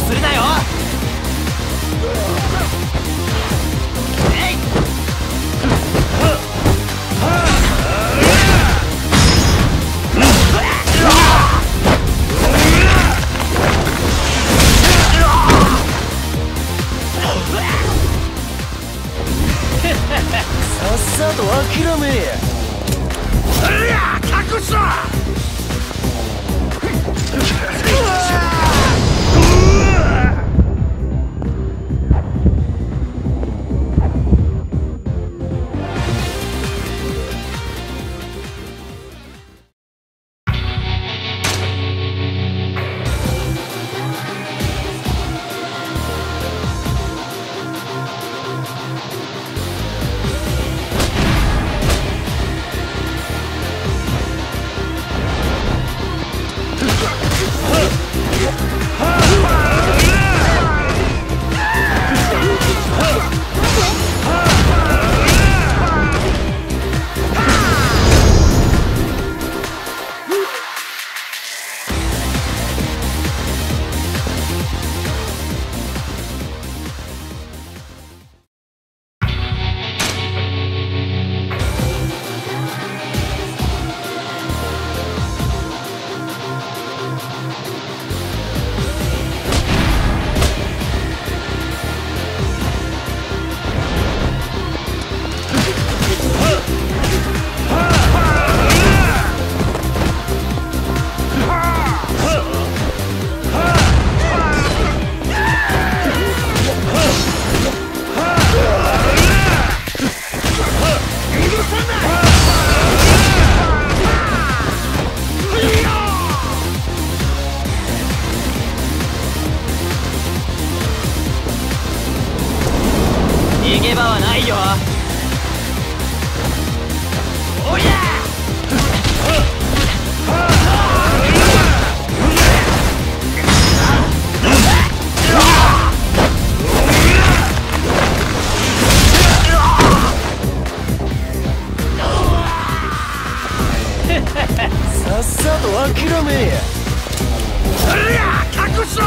するなよ。だと諦めや。そ隠すな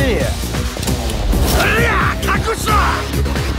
めえや隠すな